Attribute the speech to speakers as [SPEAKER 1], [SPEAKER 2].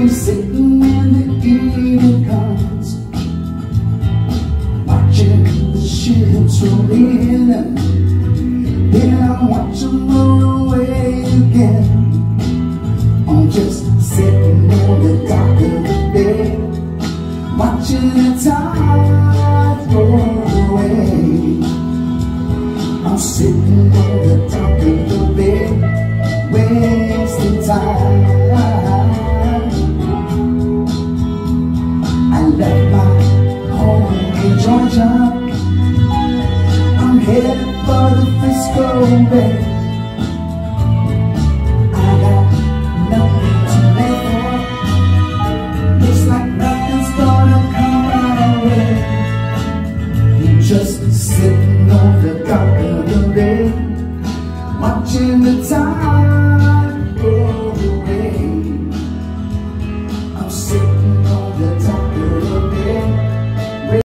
[SPEAKER 1] be sitting in the evening comes Watching the ships roll in. Then I'm watching roll away again. I'm just sitting on the dock of the bay Watching the tide roll away. I'm sitting on the dock of the bay Wasting time I'm headed for the Frisco Bay. I got nothing to live for. Looks like nothing's gonna come my way. You just sit